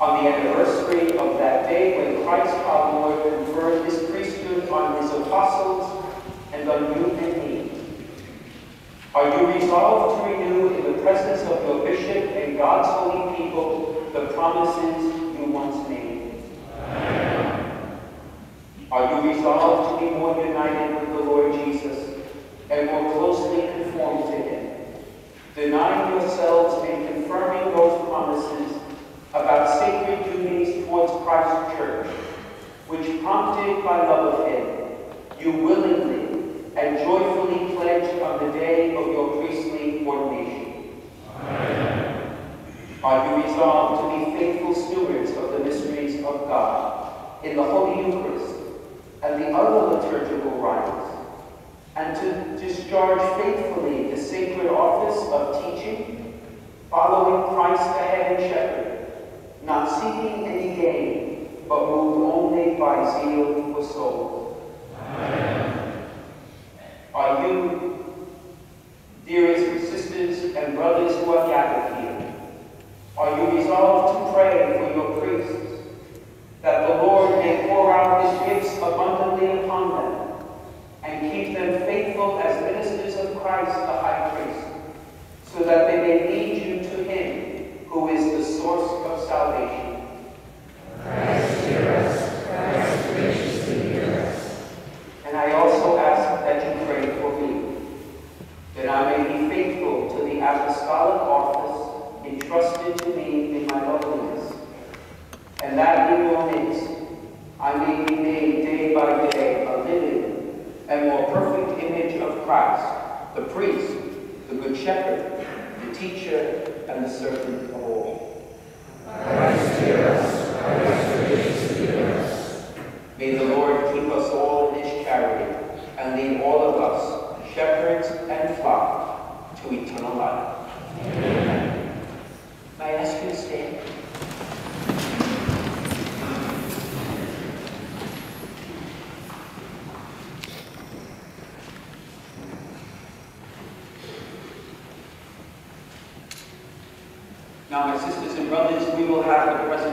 On the anniversary of that day when Christ our Lord conferred his priesthood on his apostles and on you and me, are you resolved to renew in the presence of your bishop and God's holy people the promises you once made? Are you resolved to be more united with the Lord Jesus and more closely conformed to him, denying yourselves and confirming those promises about Christ's church, which prompted by love of him, you willingly and joyfully pledged on the day of your priestly ordination? Amen. Are you resolved to be faithful stewards of the mysteries of God in the Holy Eucharist and the other liturgical rites, and to discharge faithfully the sacred office of teaching, following Christ the head and shepherd, not seeking any gain, but moved only by zeal for? Amen. Are you, dearest sisters and brothers who are gathered here, are you resolved to pray for your priests, that the Lord may pour out his gifts abundantly upon them, and keep them faithful as ministers of Christ the High Priest, so that they may lead you to him who is the source of salvation? Christ, hear us. Christ, graciously hear us. And I also ask that you pray for me, that I may be faithful to the apostolic office entrusted to me in my lowliness, and that in your midst I may be made day by day a living and more perfect image of Christ, the priest, the good shepherd, the teacher, and the servant of all. Christ, hear us. Christ, graciously hear us. May the Lord keep us all in his charity and lead all of us, shepherds and flock, to eternal life. Amen. May I ask you to stand? Now, my sisters and brothers, we will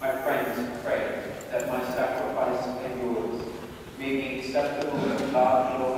My friends, pray that my sacrifice and yours may be acceptable to God, Lord.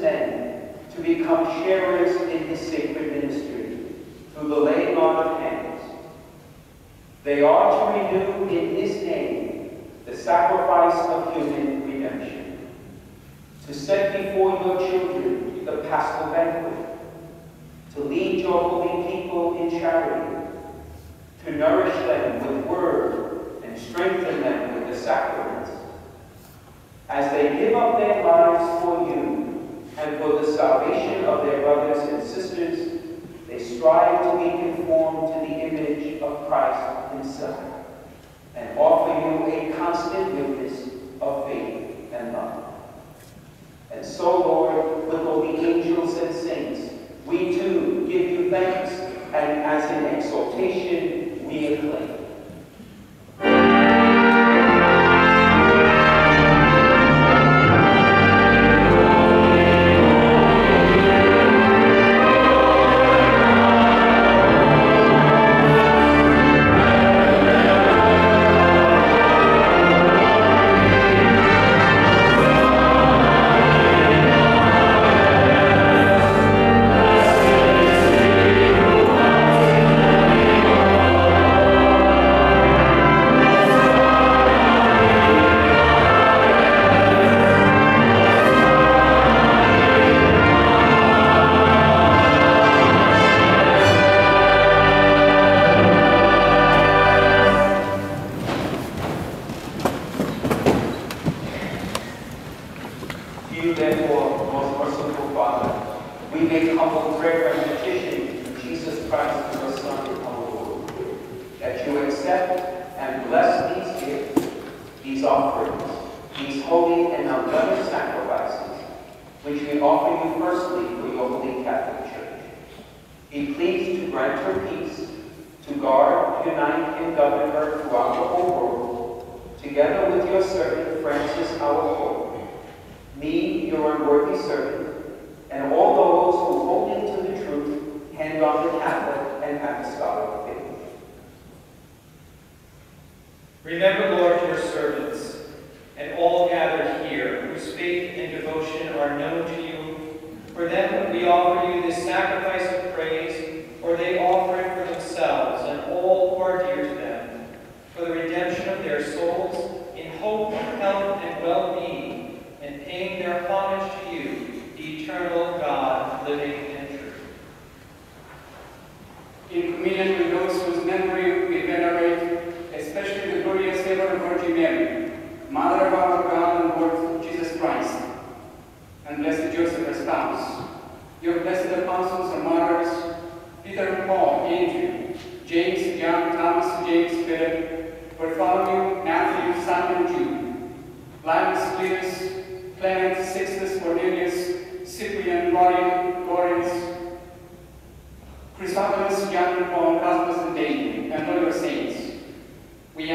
men to become sharers in his sacred ministry through the laying on of hands. They are to renew in his name the sacrifice of human redemption, to set before your children the paschal banquet, to lead your holy people in charity, to nourish them with word and strengthen them with the sacraments. As they give up their lives for you and for the salvation of their brothers and sisters, they strive to be conformed to the image of Christ himself and offer you a constant witness of faith and love. And so, Lord, with all the angels and saints, we too give you thanks, and as in exaltation we acclaim. You, therefore, most merciful Father, we make humble prayer and petition to Jesus Christ, your Son, our Lord, that you accept and bless these gifts, these offerings, these holy and unleavened sacrifices, which we offer you firstly for your holy Catholic Church. Be pleased to grant her peace, to guard, unite, and govern her throughout the whole world, together with your servant Francis our Pope, me, your unworthy servant, and all those who holding to the truth hand on the Catholic and apostolic faith. Remember, Lord, your servants and all gathered here whose faith and devotion are known to you. For them we offer you this sacrifice of praise, for they offer it for themselves and all who are dear to them, for the redemption of their souls, in hope, health, and well-being, and paying their homage to you, the eternal God, living and true. In communion with those whose memory we venerate, especially the glorious ever Virgin Mary, Mother of our God and Lord Jesus Christ, and blessed Joseph, her spouse, your blessed apostles and martyrs, Peter, Paul, Andrew, James, John, Thomas, James, Philip, Bartholomew, Matthew, Simon, Jude, Linus, Cletus, Clement, Sixtus, Cornelius, Cyprian, Florian, Lawrence, Chrysogonus, John, Paul, Cosmas, and David, and all your saints. We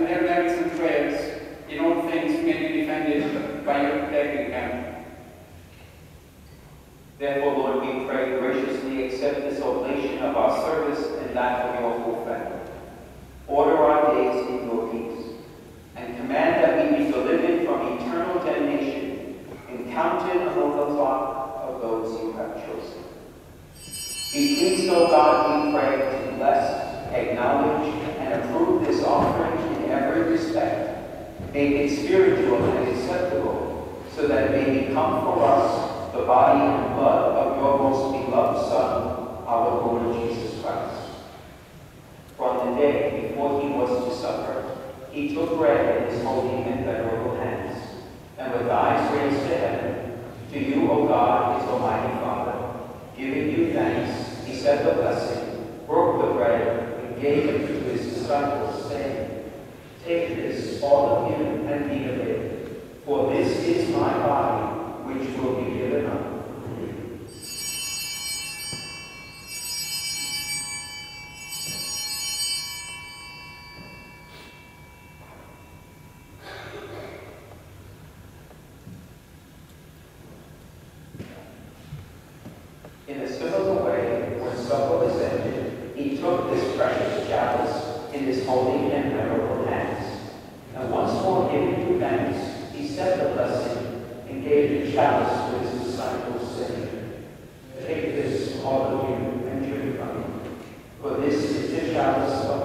through their merits and prayers, in all things may be defended by your protecting hand. Therefore, Lord, we pray graciously accept this oblation of our service and that of your God, his almighty Father, giving you thanks, he said the blessing, broke the bread, and gave it to his disciples, saying, Take this, all of you, and eat of it.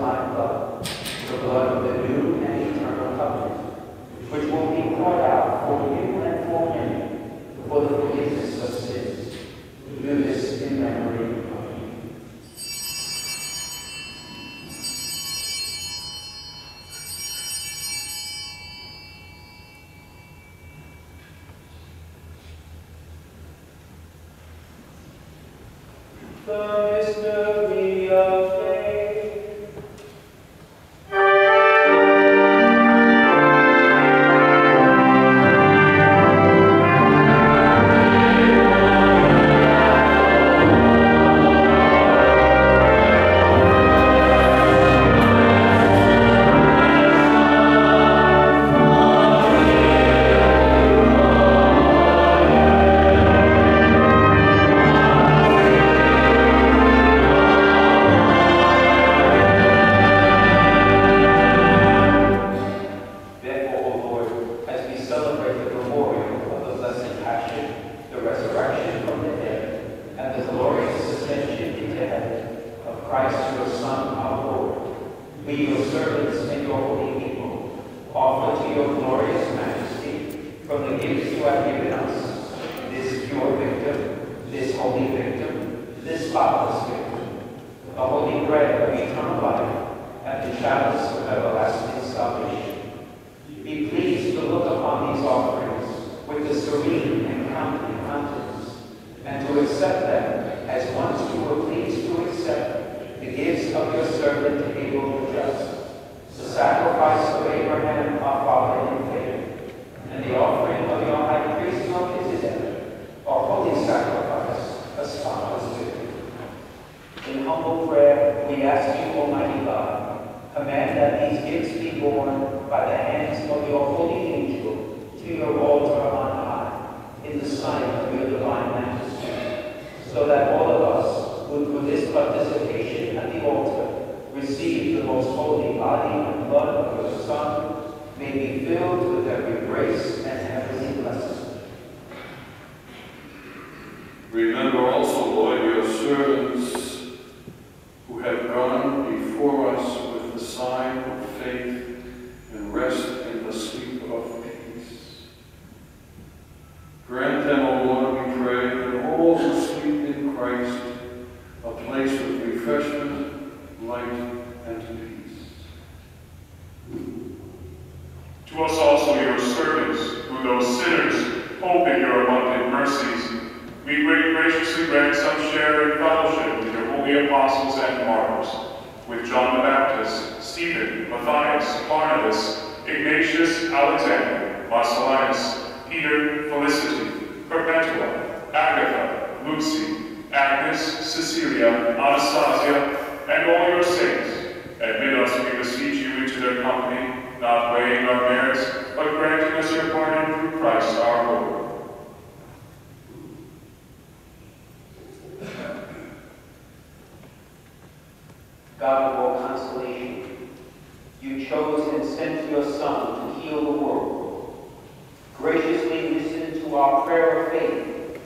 my blood, the blood of the new and eternal covenant, which will be poured out for you and for many for the forgiveness of sins. servant to be able to God of all consolation, you chose and sent your Son to heal the world. Graciously listen to our prayer of faith.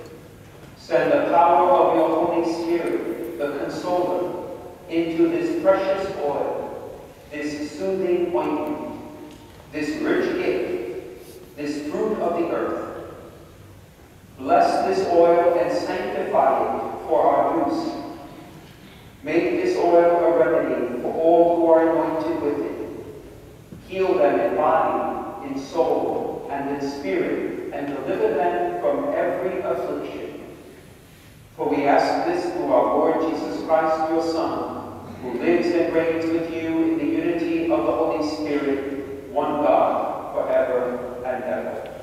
Send the power of your Holy Spirit, the Consoler, into this precious oil, this soothing ointment, this rich gift, this fruit of the earth. Bless this oil and sanctify it for our use. Make this oil heal them in body, in soul, and in spirit, and deliver them from every affliction. For we ask this through our Lord Jesus Christ, your Son, who lives and reigns with you in the unity of the Holy Spirit, one God, forever and ever.